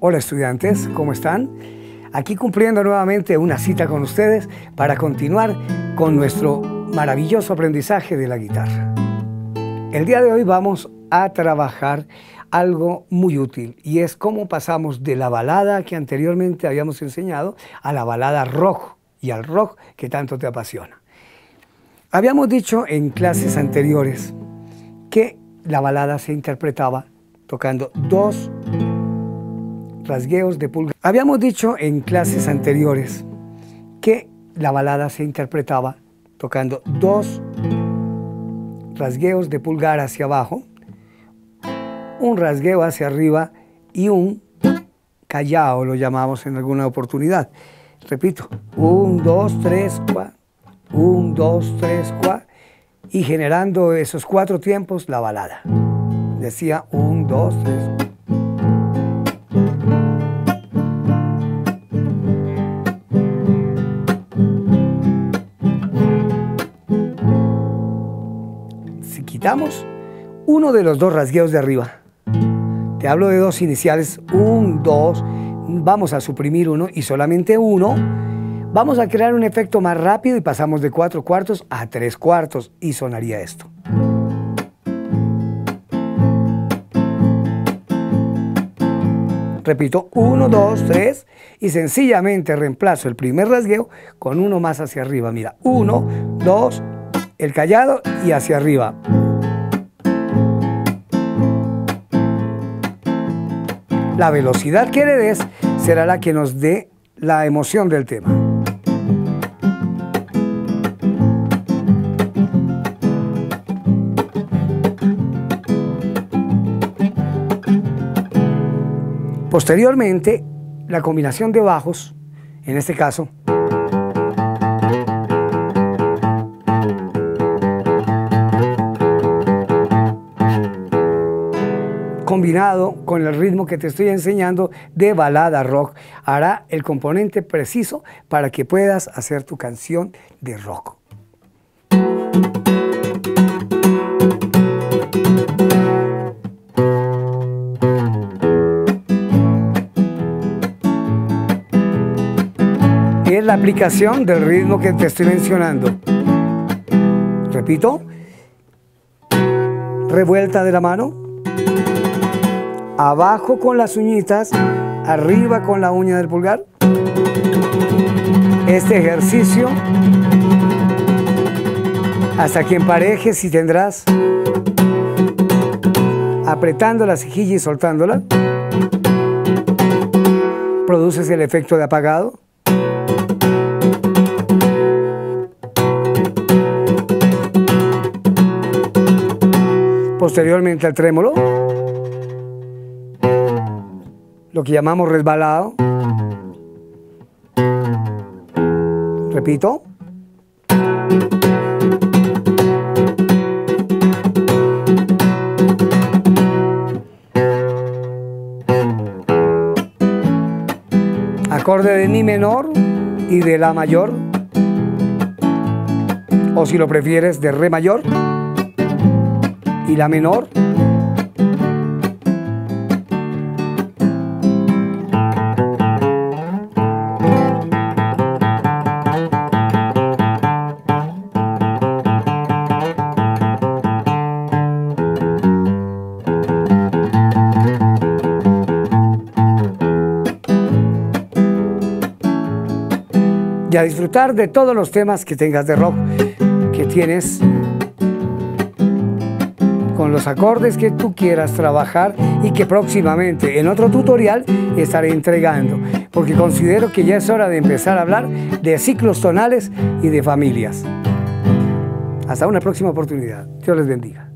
Hola estudiantes, ¿cómo están? Aquí cumpliendo nuevamente una cita con ustedes para continuar con nuestro maravilloso aprendizaje de la guitarra. El día de hoy vamos a trabajar algo muy útil y es cómo pasamos de la balada que anteriormente habíamos enseñado a la balada rock y al rock que tanto te apasiona. Habíamos dicho en clases anteriores que la balada se interpretaba tocando dos rasgueos de pulgar. Habíamos dicho en clases anteriores que la balada se interpretaba tocando dos rasgueos de pulgar hacia abajo, un rasgueo hacia arriba y un callao, lo llamamos en alguna oportunidad. Repito, un, dos, tres, cuatro, un, dos, tres, cuatro, y generando esos cuatro tiempos la balada. Decía un, dos, tres, quitamos uno de los dos rasgueos de arriba. Te hablo de dos iniciales, un, dos, vamos a suprimir uno y solamente uno. Vamos a crear un efecto más rápido y pasamos de cuatro cuartos a tres cuartos y sonaría esto. Repito, uno, dos, tres y sencillamente reemplazo el primer rasgueo con uno más hacia arriba. Mira, uno, dos, el callado y hacia arriba. La velocidad que le des será la que nos dé la emoción del tema. Posteriormente, la combinación de bajos, en este caso, combinado con el ritmo que te estoy enseñando de balada rock, hará el componente preciso para que puedas hacer tu canción de rock. Es la aplicación del ritmo que te estoy mencionando. Repito, revuelta de la mano, abajo con las uñitas, arriba con la uña del pulgar. Este ejercicio hasta que emparejes y tendrás apretando la cejilla y soltándola. Produces el efecto de apagado. Posteriormente al trémolo lo que llamamos resbalado. Repito. Acorde de mi menor y de la mayor. O si lo prefieres, de re mayor y la menor. Y a disfrutar de todos los temas que tengas de rock que tienes con los acordes que tú quieras trabajar y que próximamente en otro tutorial estaré entregando, porque considero que ya es hora de empezar a hablar de ciclos tonales y de familias. Hasta una próxima oportunidad. Dios les bendiga.